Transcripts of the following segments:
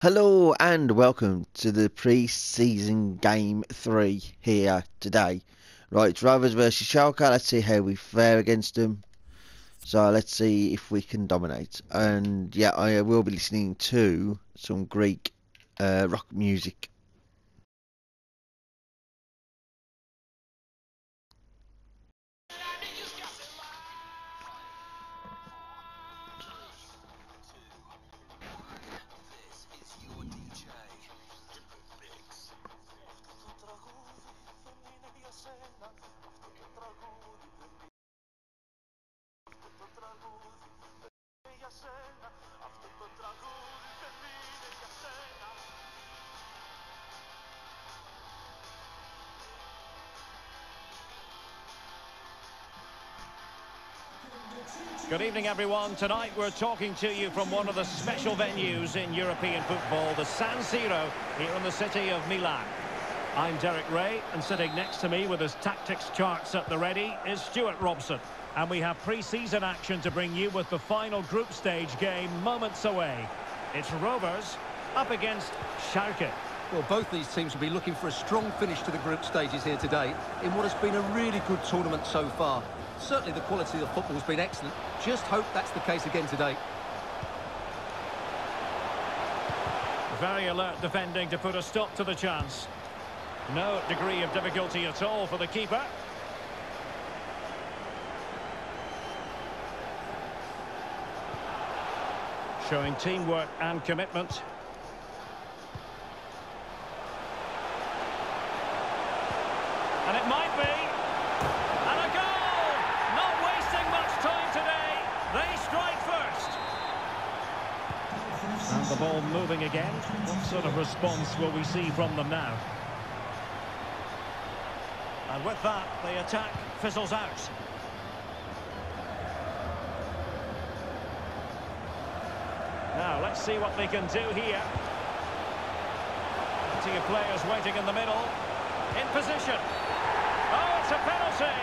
Hello and welcome to the pre-season game three here today. Right, it's Rovers versus Schalke. Let's see how we fare against them. So let's see if we can dominate. And yeah, I will be listening to some Greek uh, rock music. Good evening, everyone. Tonight we're talking to you from one of the special venues in European football, the San Siro, here in the city of Milan. I'm Derek Rae, and sitting next to me with his tactics charts at the ready is Stuart Robson. And we have pre-season action to bring you with the final group stage game moments away. It's Rovers up against Schalke. Well, both these teams will be looking for a strong finish to the group stages here today in what has been a really good tournament so far. Certainly the quality of football has been excellent. Just hope that's the case again today. Very alert defending to put a stop to the chance. No degree of difficulty at all for the keeper. Showing teamwork and commitment. And it might be. And a goal! Not wasting much time today. They strike first. And the ball moving again. What sort of response will we see from them now? And with that, the attack fizzles out. Now, let's see what they can do here. Plenty of players waiting in the middle. In position. Oh, it's a penalty.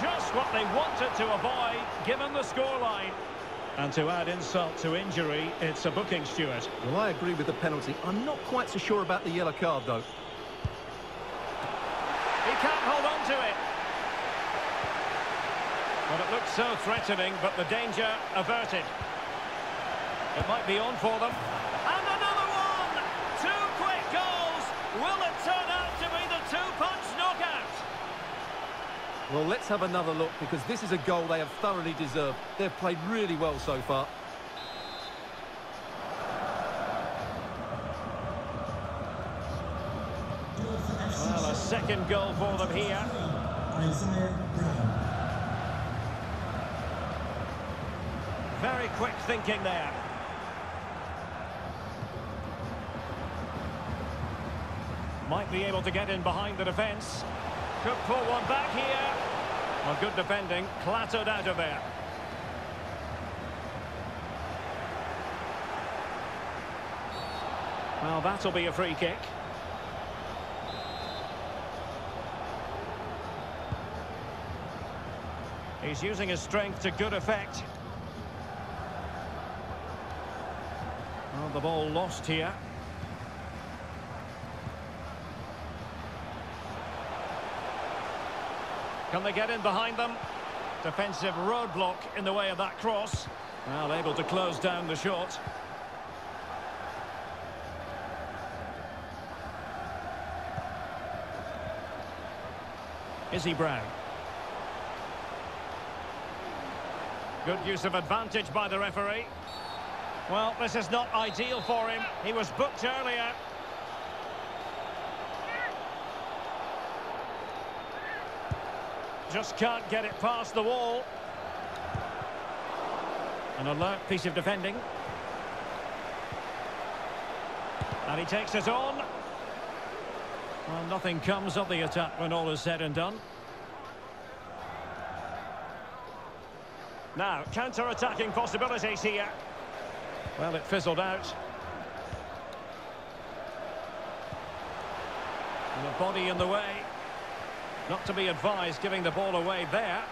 Just what they wanted to avoid, given the scoreline. And to add insult to injury, it's a booking, Stuart. Well, I agree with the penalty. I'm not quite so sure about the yellow card, though. He can't hold on to it. Well, it looks so threatening, but the danger averted. It might be on for them. And another one! Two quick goals! Will it turn out to be the two-punch knockout? Well, let's have another look because this is a goal they have thoroughly deserved. They've played really well so far. Well, a second goal for them here. Very quick thinking there. Might be able to get in behind the defence. Could pull one back here. Well, good defending, clattered out of there. Well, that'll be a free kick. He's using his strength to good effect. Well, the ball lost here. Can they get in behind them? Defensive roadblock in the way of that cross. Well, able to close down the shot. Izzy Brown. Good use of advantage by the referee. Well, this is not ideal for him. He was booked earlier. Just can't get it past the wall. An alert piece of defending. And he takes it on. Well, nothing comes of the attack when all is said and done. Now, counter-attacking possibilities here. Well, it fizzled out. And the body in the way. Not to be advised giving the ball away there.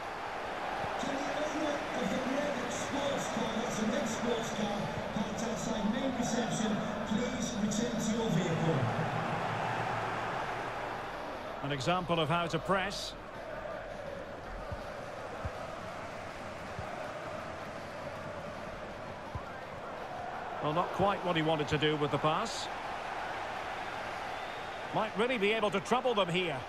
An example of how to press. Well, not quite what he wanted to do with the pass. Might really be able to trouble them here.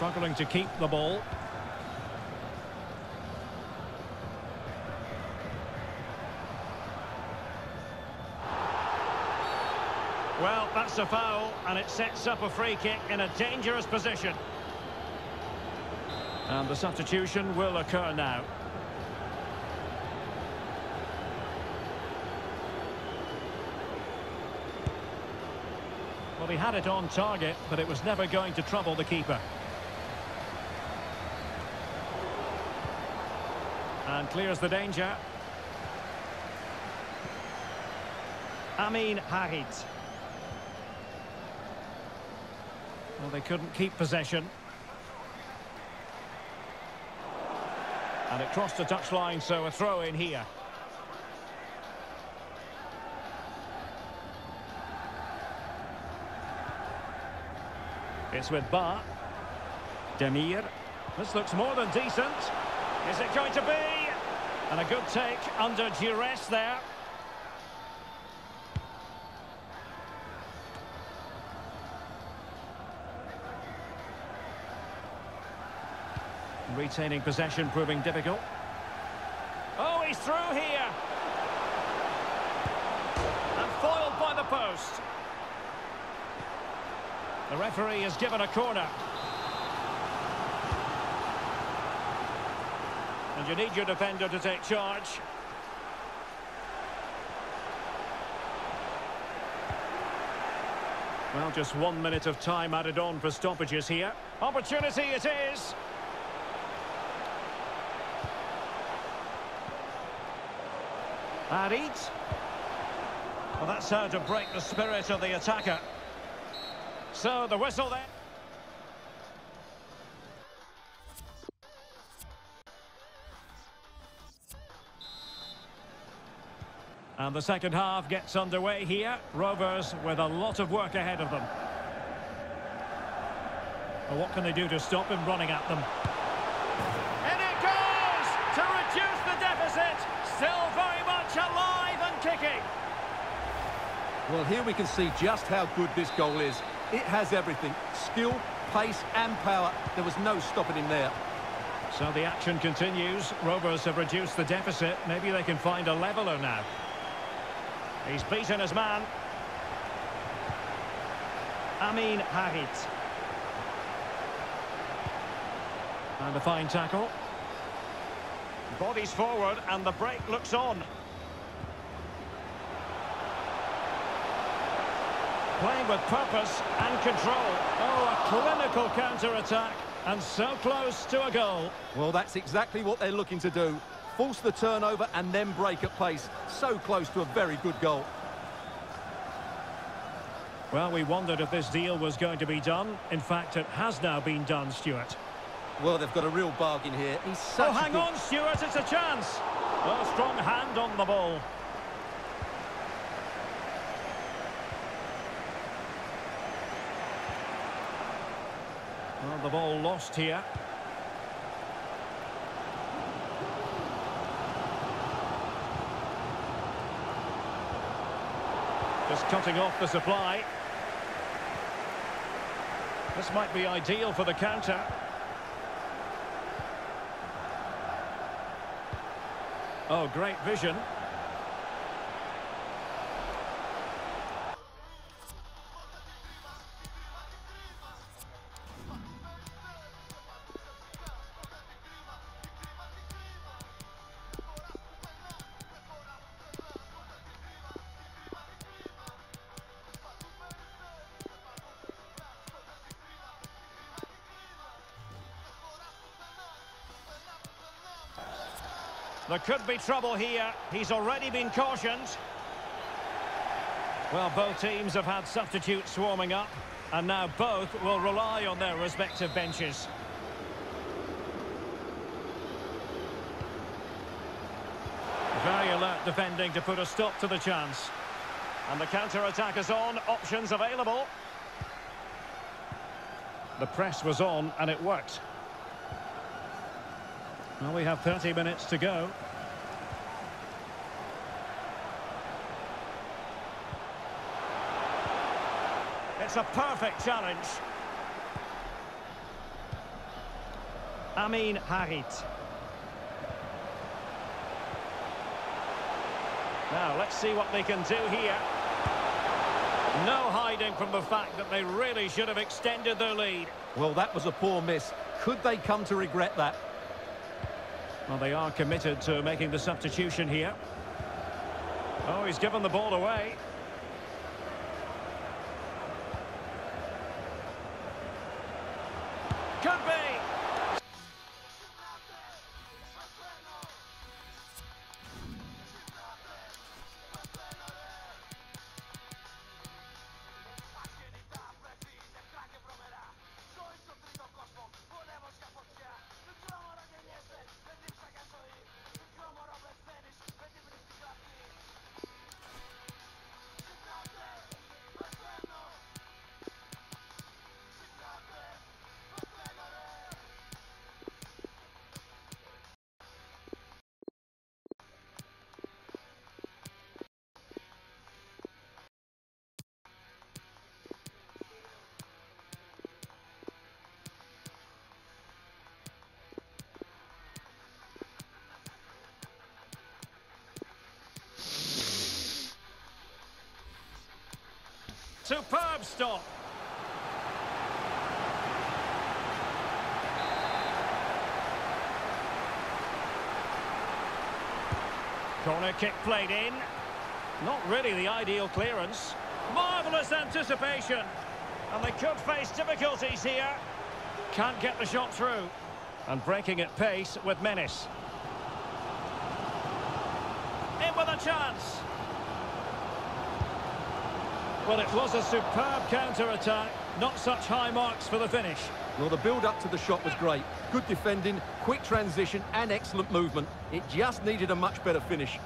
Struggling to keep the ball. Well, that's a foul, and it sets up a free kick in a dangerous position. And the substitution will occur now. Well, he had it on target, but it was never going to trouble the keeper. And clears the danger. Amin Harit. Well, they couldn't keep possession. And it crossed the touchline, so a throw in here. It's with Bar. Demir. This looks more than decent. Is it going to be? And a good take under duress there. Retaining possession proving difficult. Oh, he's through here. And foiled by the post. The referee has given a corner. And you need your defender to take charge. Well, just one minute of time added on for stoppages here. Opportunity it is. Harit. Well, that's how to break the spirit of the attacker. So, the whistle there. And the second half gets underway here. Rovers with a lot of work ahead of them. Well, what can they do to stop him running at them? And it goes to reduce the deficit. Still very much alive and kicking. Well, here we can see just how good this goal is. It has everything. Skill, pace and power. There was no stopping him there. So the action continues. Rovers have reduced the deficit. Maybe they can find a leveler now. He's beaten his man. Amin Harit. And a fine tackle. Bodies forward and the break looks on. Playing with purpose and control. Oh, a clinical counter-attack. And so close to a goal. Well, that's exactly what they're looking to do. Force the turnover and then break at pace. So close to a very good goal. Well, we wondered if this deal was going to be done. In fact, it has now been done, Stuart. Well, they've got a real bargain here. Oh, hang good... on, Stuart, it's a chance. Oh, strong hand on the ball. Well, the ball lost here. Just cutting off the supply. This might be ideal for the counter. Oh, great vision. There could be trouble here. He's already been cautioned. Well, both teams have had substitutes swarming up. And now both will rely on their respective benches. Very alert defending to put a stop to the chance. And the counter-attack is on, options available. The press was on and it worked. Well, we have 30 minutes to go. It's a perfect challenge. Amin Harit. Now, let's see what they can do here. No hiding from the fact that they really should have extended their lead. Well, that was a poor miss. Could they come to regret that? Well, they are committed to making the substitution here. Oh, he's given the ball away. Could be. Superb stop. Corner kick played in. Not really the ideal clearance. Marvellous anticipation. And they could face difficulties here. Can't get the shot through. And breaking at pace with menace. In with a chance. Well, it was a superb counter-attack. Not such high marks for the finish. Well, the build-up to the shot was great. Good defending, quick transition and excellent movement. It just needed a much better finish.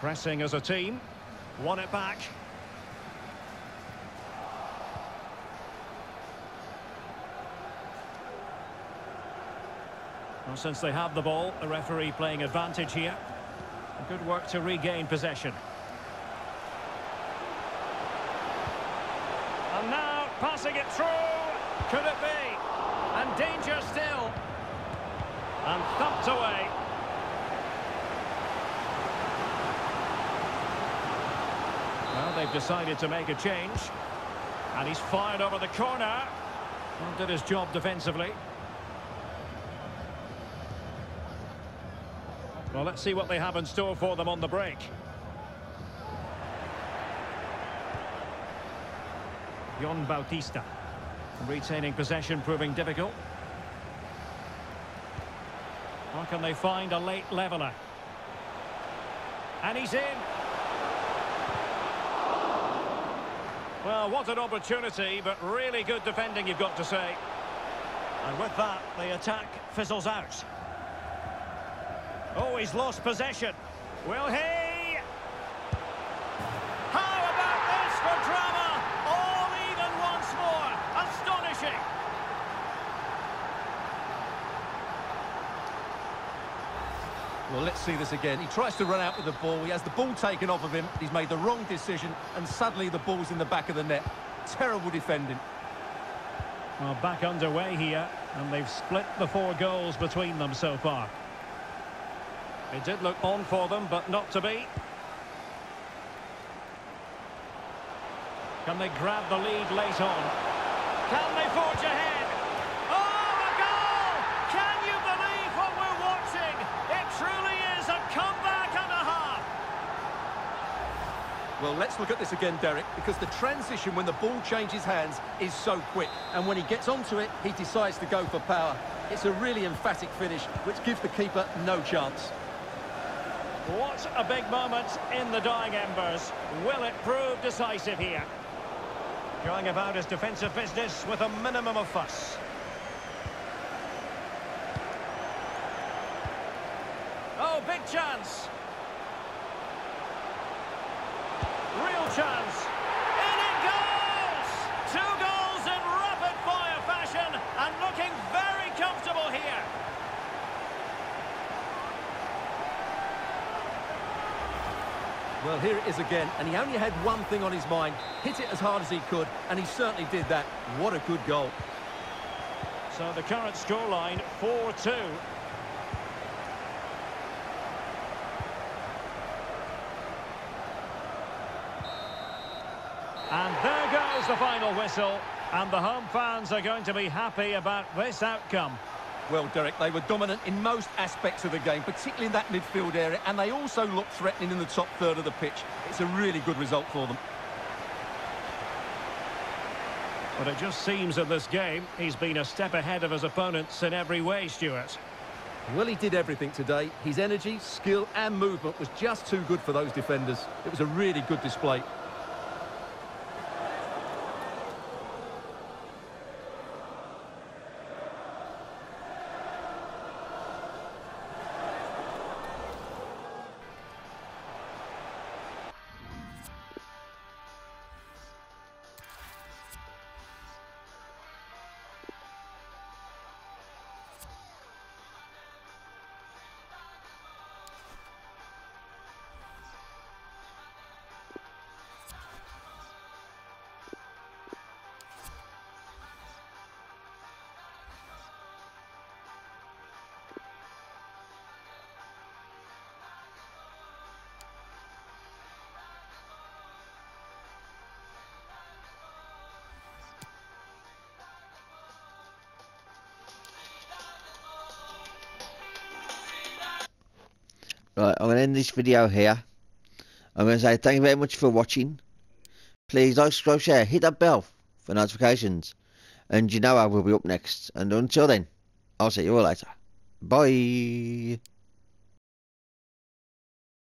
Pressing as a team. Won it back. Since they have the ball, the referee playing advantage here. Good work to regain possession. And now, passing it through. Could it be? And danger still. And thumped away. Well, they've decided to make a change. And he's fired over the corner. Well, did his job defensively. Well, let's see what they have in store for them on the break. Jon Bautista. Retaining possession proving difficult. Or can they find a late leveller? And he's in. Well, what an opportunity, but really good defending, you've got to say. And with that, the attack fizzles out. Oh, he's lost possession. Will he? How about this for drama? All even once more. Astonishing. Well, let's see this again. He tries to run out with the ball. He has the ball taken off of him. He's made the wrong decision, and suddenly the ball's in the back of the net. Terrible defending. Well, back underway here, and they've split the four goals between them so far. It did look on for them, but not to be. Can they grab the lead late on? Can they forge ahead? Oh, a goal! Can you believe what we're watching? It truly is a comeback and a half. Well, let's look at this again, Derek, because the transition when the ball changes hands is so quick. And when he gets onto it, he decides to go for power. It's a really emphatic finish, which gives the keeper no chance. What a big moment in the dying embers. Will it prove decisive here? Going about his defensive business with a minimum of fuss. Oh, big chance. Real chance. In it goes! Two goals in rapid-fire fashion and looking very comfortable here. Well, here it is again, and he only had one thing on his mind. Hit it as hard as he could, and he certainly did that. What a good goal. So the current scoreline, 4-2. And there goes the final whistle. And the home fans are going to be happy about this outcome. Well, Derek, they were dominant in most aspects of the game, particularly in that midfield area, and they also looked threatening in the top third of the pitch. It's a really good result for them. But it just seems in this game, he's been a step ahead of his opponents in every way, Stuart. Well, he did everything today. His energy, skill and movement was just too good for those defenders. It was a really good display. Right, I'm going to end this video here. I'm going to say thank you very much for watching. Please like, subscribe, share, hit that bell for notifications. And you know I will be up next. And until then, I'll see you all later. Bye.